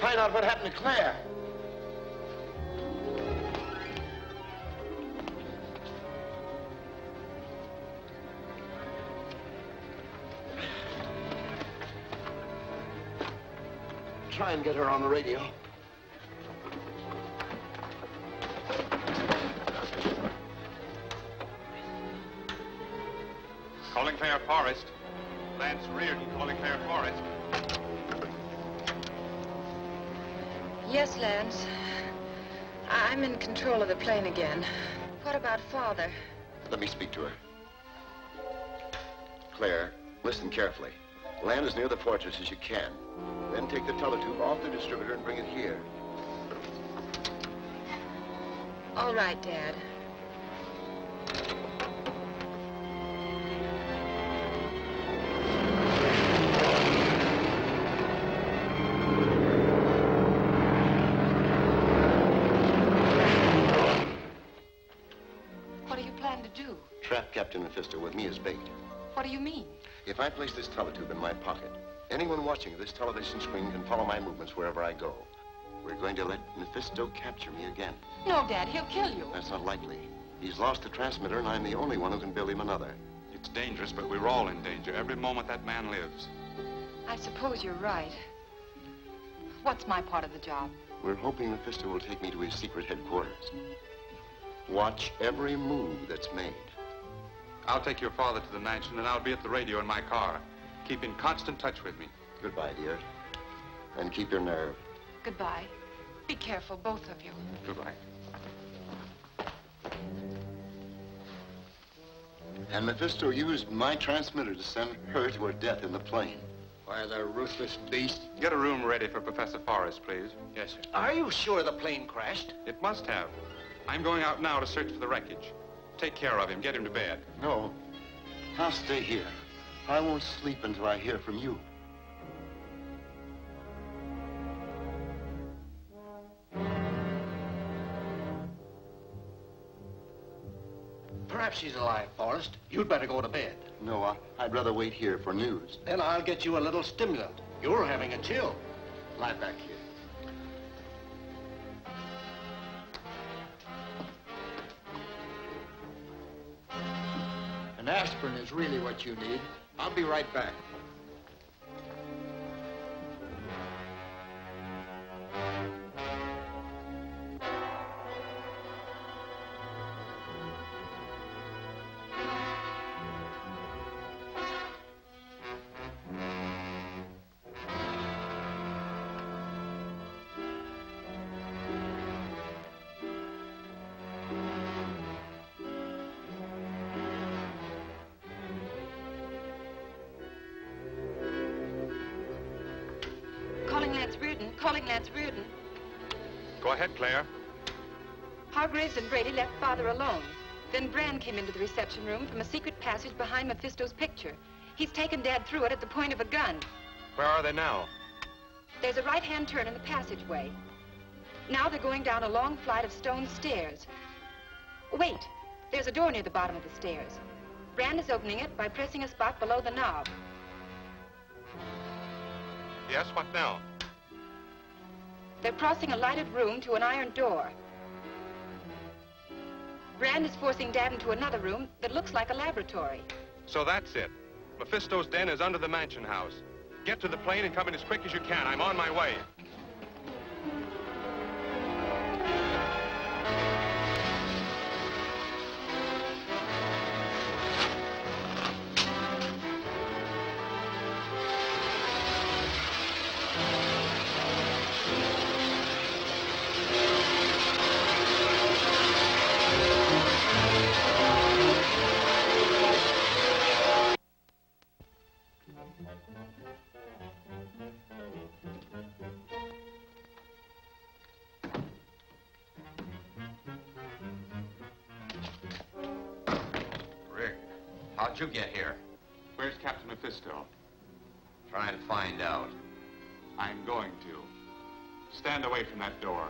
find out what happened to Claire. Try and get her on the radio. Calling Claire Forrest. Lance Reardon calling Claire Forrest. Yes, Lance. I'm in control of the plane again. What about Father? Let me speak to her. Claire, listen carefully. Land as near the fortress as you can. Then take the teletube off the distributor and bring it here. All right, Dad. Captain Mephisto with me as bait. What do you mean? If I place this teletube in my pocket, anyone watching this television screen can follow my movements wherever I go. We're going to let Mephisto capture me again. No, Dad, he'll kill you. That's not likely. He's lost the transmitter, and I'm the only one who can build him another. It's dangerous, but we're all in danger every moment that man lives. I suppose you're right. What's my part of the job? We're hoping Mephisto will take me to his secret headquarters. Watch every move that's made. I'll take your father to the mansion, and I'll be at the radio in my car. Keep in constant touch with me. Goodbye, dear. And keep your nerve. Goodbye. Be careful, both of you. Goodbye. And Mephisto used my transmitter to send her to her death in the plane. Why, the ruthless beast. Get a room ready for Professor Forrest, please. Yes, sir. Are you sure the plane crashed? It must have. I'm going out now to search for the wreckage. Take care of him. Get him to bed. No. I'll stay here. I won't sleep until I hear from you. Perhaps she's alive, Forrest. You'd better go to bed. No, I, I'd rather wait here for news. Then I'll get you a little stimulant. You're having a chill. Lie back here. Aspirin is really what you need. I'll be right back. Reardon. Calling Lance Reardon. Go ahead, Claire. Hargraves and Brady left Father alone. Then Brand came into the reception room from a secret passage behind Mephisto's picture. He's taken Dad through it at the point of a gun. Where are they now? There's a right-hand turn in the passageway. Now they're going down a long flight of stone stairs. Wait, there's a door near the bottom of the stairs. Brand is opening it by pressing a spot below the knob. Yes, what now? They're crossing a lighted room to an iron door. Brand is forcing Dad into another room that looks like a laboratory. So that's it. Mephisto's den is under the mansion house. Get to the plane and come in as quick as you can. I'm on my way. How'd you get here? Where's Captain Mephisto? Try and find out. I'm going to. Stand away from that door.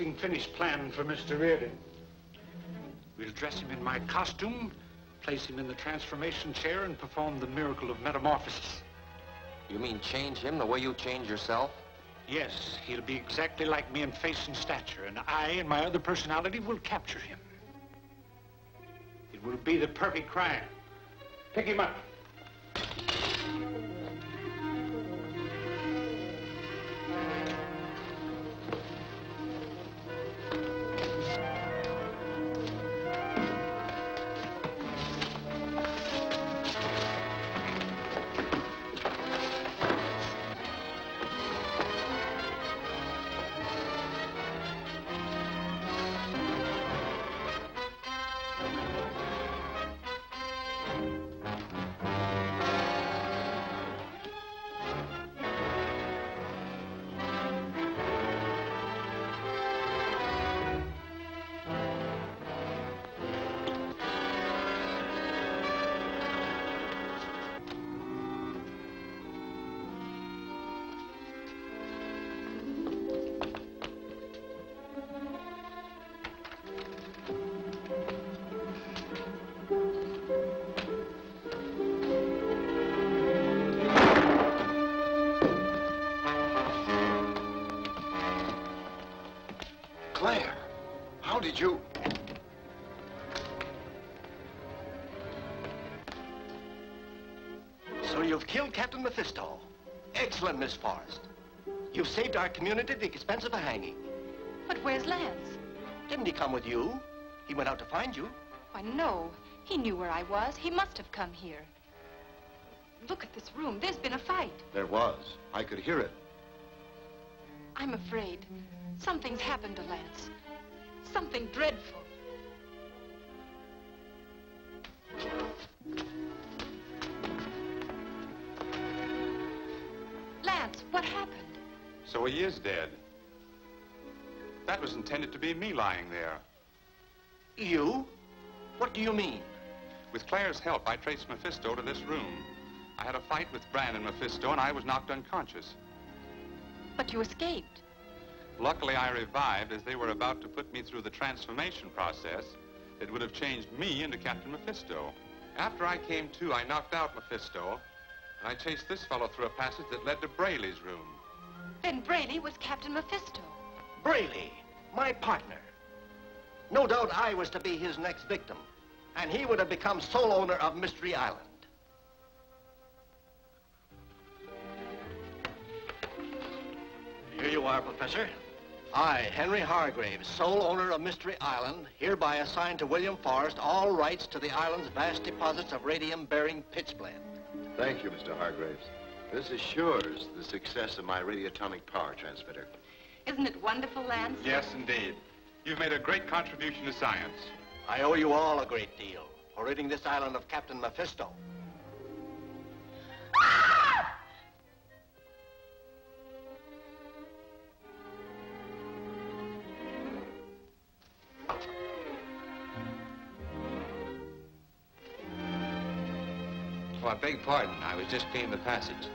Interesting finished plan for Mr. Reardon. We'll dress him in my costume, place him in the transformation chair, and perform the miracle of metamorphosis. You mean change him the way you change yourself? Yes, he'll be exactly like me in face and stature, and I and my other personality will capture him. It will be the perfect crime. Pick him up. Claire, how did you... So you've killed Captain Mephisto. Excellent, Miss Forrest. You've saved our community at the expense of a hanging. But where's Lance? Didn't he come with you? He went out to find you. Why, no. He knew where I was. He must have come here. Look at this room. There's been a fight. There was. I could hear it. I'm afraid something's happened to Lance. Something dreadful. Lance, what happened? So he is dead. That was intended to be me lying there. You? What do you mean? With Claire's help, I traced Mephisto to this room. I had a fight with Bran and Mephisto, and I was knocked unconscious. But you escaped. Luckily, I revived as they were about to put me through the transformation process that would have changed me into Captain Mephisto. After I came to, I knocked out Mephisto, and I chased this fellow through a passage that led to Braley's room. Then Braley was Captain Mephisto. Brayley, my partner. No doubt I was to be his next victim, and he would have become sole owner of Mystery Island. Here you are, Professor. I, Henry Hargraves, sole owner of Mystery Island, hereby assign to William Forrest all rights to the island's vast deposits of radium-bearing pitchblende. Thank you, Mr. Hargraves. This assures the success of my radioatomic power transmitter. Isn't it wonderful, Lance? Yes, indeed. You've made a great contribution to science. I owe you all a great deal for ridding this island of Captain Mephisto. I beg pardon. I was just cleaning the passage.